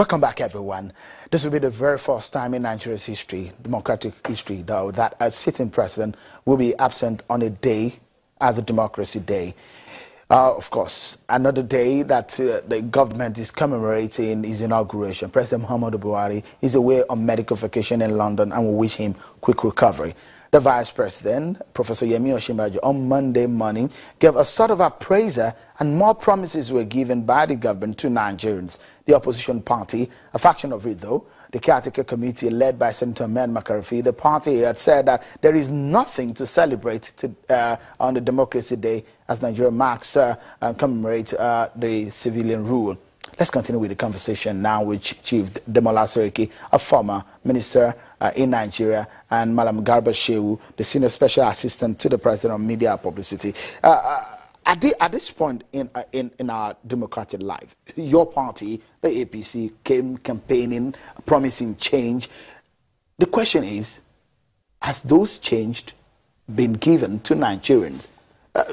Welcome back, everyone. This will be the very first time in Nigeria's history, democratic history, though, that a sitting president will be absent on a day as a democracy day. Uh, of course, another day that uh, the government is commemorating his inauguration. President Muhammadu Buhari is away on medical vacation in London and we wish him quick recovery. The Vice President, Professor Yemi Osinbajo, on Monday morning gave a sort of appraiser and more promises were given by the government to Nigerians. The opposition party, a faction of it though, the caretaker committee led by Senator Ahmed Makarfi, the party had said that there is nothing to celebrate to, uh, on the Democracy Day as Nigeria marks uh, and commemorates uh, the civilian rule. Let's continue with the conversation now with Chief Demola Seriki, a former minister uh, in Nigeria, and Malam Garba Shehu, the senior special assistant to the president on media publicity. Uh, uh, at, the, at, this point in, uh, in, in our democratic life, your party, the APC, came campaigning, promising change. The question is, has those changed been given to Nigerians? Uh,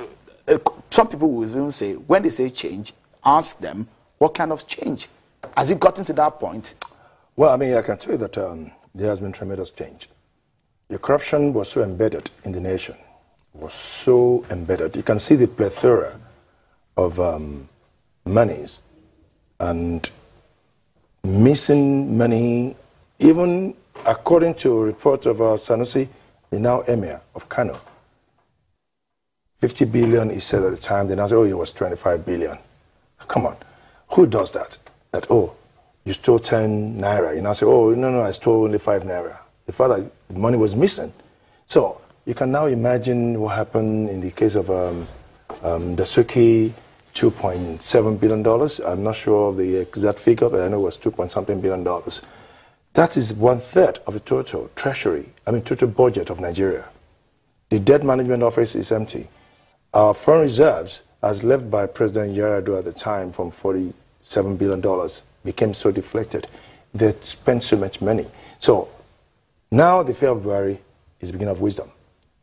uh, some people will even say, when they say change, ask them, what kind of change? Has it gotten to that point? Well, I mean, I can tell you that um, there has been tremendous change. The corruption was so embedded in the nation, was so embedded. You can see the plethora of um, monies and missing money, even according to a report of uh, Sanusi, the now emir of Kano. 50 billion, he said at the time, then I said, oh, it was 25 billion. Come on. Who does that? That, oh, you stole 10 naira. You I say, oh, no, no, I stole only 5 naira. The fact that the money was missing. So you can now imagine what happened in the case of um, um, Dasuki $2.7 billion. I'm not sure of the exact figure, but I know it was 2 point something billion dollars. That is one third of the total treasury, I mean, total budget of Nigeria. The debt management office is empty. Our foreign reserves as left by President Yar'Adua at the time from $47 billion, became so deflected. They spent so much money. So now the fear of Buhari is the beginning of wisdom,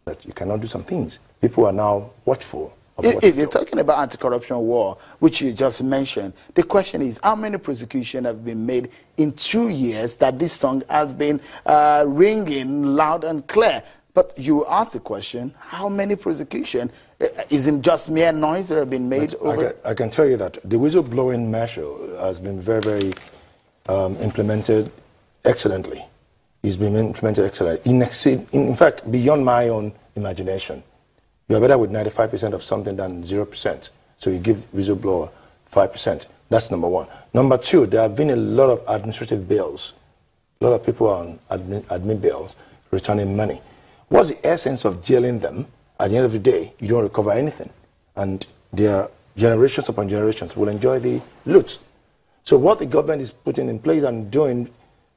that you cannot do some things. People are now watchful. If, if you're talking about anti-corruption war, which you just mentioned, the question is how many prosecutions have been made in two years that this song has been uh, ringing loud and clear? But you ask the question, how many prosecution? Uh, isn't just mere noise that have been made? I can, I can, tell you that the whistleblowing measure has been very, very um, implemented excellently. It's been implemented excellently. In, exceed, in, in fact, beyond my own imagination. You are better with 95% of something than 0%. So you give whistleblower 5%. That's number one. Number two, there have been a lot of administrative bills. A lot of people are on admin, admin bills returning money. What's the essence of jailing them? At the end of the day, you don't recover anything. And their generations upon generations will enjoy the loot. So what the government is putting in place and doing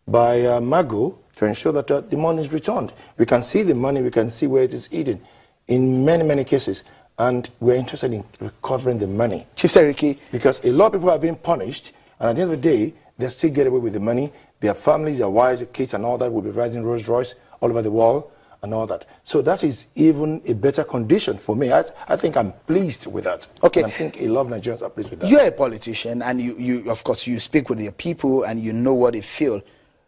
by uh, Magu to ensure that uh, the money is returned. We can see the money, we can see where it is hidden in many, many cases. And we're interested in recovering the money. Chief Seriki. Because a lot of people are being punished, and at the end of the day, they still get away with the money. Their families, their wives, their kids, and all that will be riding Rolls Royce all over the world and all that. So that is even a better condition for me. I, I think I'm pleased with that. Okay. And I think a lot of Nigerians are pleased with that. You're a politician and you, you of course, you speak with your people and you know what they feel.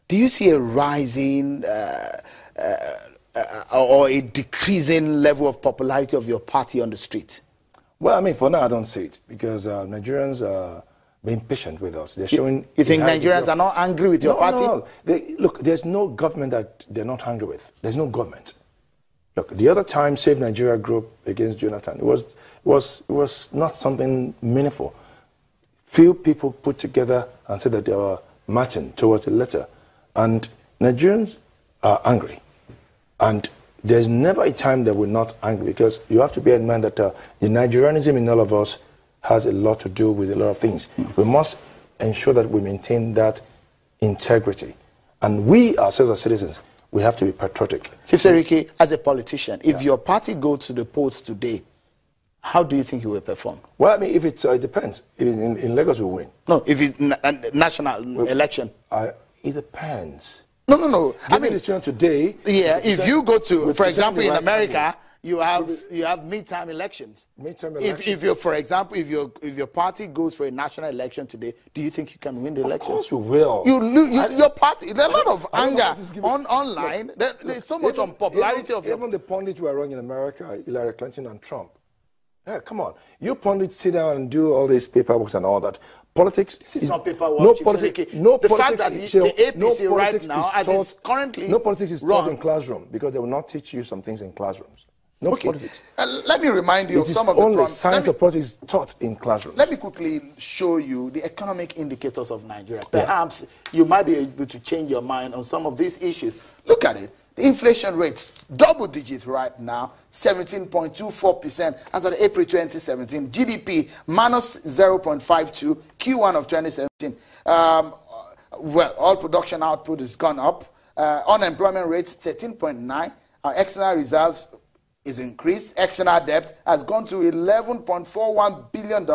Do you see a rising uh, uh, uh, or a decreasing level of popularity of your party on the street? Well, I mean, for now, I don't see it because uh, Nigerians are being patient with us. They're showing. You think Nigerians are not angry with your no, party? No, they, look, there's no government that they're not angry with. There's no government. Look, the other time Save Nigeria group against Jonathan, it was was it was not something meaningful. Few people put together and said that they were marching towards a letter, and Nigerians are angry, and there's never a time that we're not angry because you have to bear in mind that uh, the Nigerianism in all of us has a lot to do with a lot of things. Mm. We must ensure that we maintain that integrity. And we ourselves as citizens, we have to be patriotic. Chief Seriki, as a politician, if yeah. your party goes to the polls today, how do you think you will perform? Well, I mean, if it's, uh, it depends. If in, in Lagos, we win. No, if it's na national well, election. Uh, it depends. No, no, no. Given I mean, situation today. Yeah, if you go to, for example, in America, you have you have midterm elections. Midterm If elections. if you, for example, if your if your party goes for a national election today, do you think you can win the Of election? course we will. You, you your party. There's a lot of anger is on online. There- there's so much Even- unpopularity even, of your. even the pundits who are running in America, Hillary Clinton and Trump. Yeah, come on. You pundits sit down and do all these paperwork and all that. Politics This is not paperwork, No politics. No The fact politics that is- the- the no APC right politics now, is as it's taught- currently no politics is run- taught in classroom because they will not teach you some things in classrooms. No Okay. Uh, let me remind you It of some of the only problems. science of politics is taught in classrooms. Let me quickly show you the economic indicators of Nigeria. Perhaps you might be able to change your mind on some of these issues. Look at it. The inflation rates, double digits right now, 17.24% as of April 2017. GDP minus 0.52, Q1 of 2017. Um, well, all production output has gone up. Uh, unemployment rate 13.9. Our external reserves is increased. External debt has gone to $11.41 billion.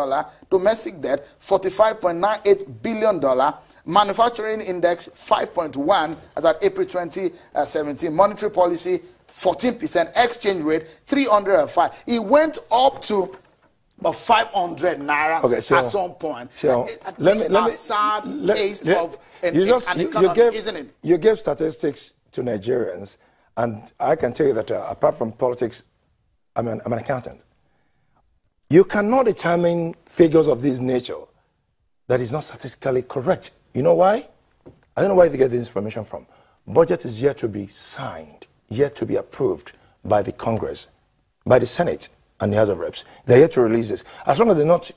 Domestic debt, $45.98 billion. Manufacturing index, 5.1 as at April 2017. Monetary policy, 14%. Exchange rate, 305. It went up to about 500 naira Okay, so- at some point. So uh, let me let me sad let- taste let- of an, you just an you, you gave isn't it? you gave statistics to Nigerians, and I can tell you that uh, apart from politics, I'm an, I'm an accountant. You cannot determine figures of this nature that is not statistically correct. You know why? I don't know where they get this information from. Budget is yet to be signed, yet to be approved by the Congress, by the Senate, and the House of Reps. They're yet to release this. As long as they're not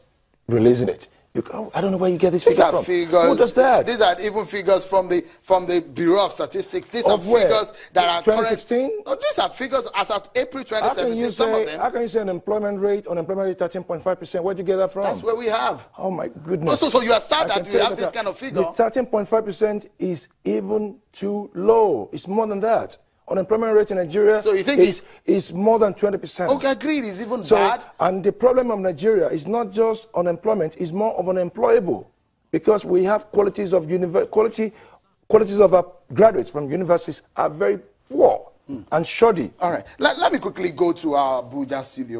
releasing it, you, oh, I don't know where you get this These figure are from. figures. Who does that? These are even figures from the from the Bureau of Statistics. These Of are where? figures that are current- 2016? No, these are figures as of April how can 2017. you Some of say them. how can you say unemployment rate unemployment rate 13.5 percent? Where do you get that from? That's where we have. Oh my goodness. So- so you are sad I that you have that this kind of figure? The 13.5% is even too low. It's more than that. Unemployment rate in Nigeria So you think is, is more than 20%. Okay, agreed. It's even So, bad. and the problem of Nigeria is not just unemployment, it's more of unemployable because we have qualities of quality qualities of our graduates from universities are very poor hmm. and shoddy. All right. Let, let me quickly go to our Abuja studio.